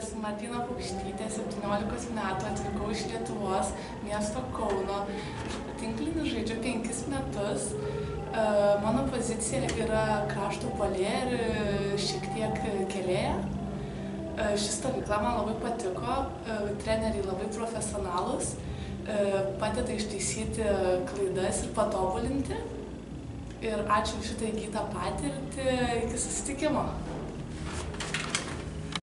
esu Martina Paukštytė, 17 metų, atvykau iš Lietuvos, miesto Kauno. Tinklinį žaidžiu 5 metus. E, mano pozicija yra krašto polė ir šiek tiek kelėje. E, ši stovykla man labai patiko, e, treneriai labai profesionalūs, e, padeda ištaisyti klaidas ir patobulinti. Ir ačiū šitą įgytą patirtį, iki susitikimo.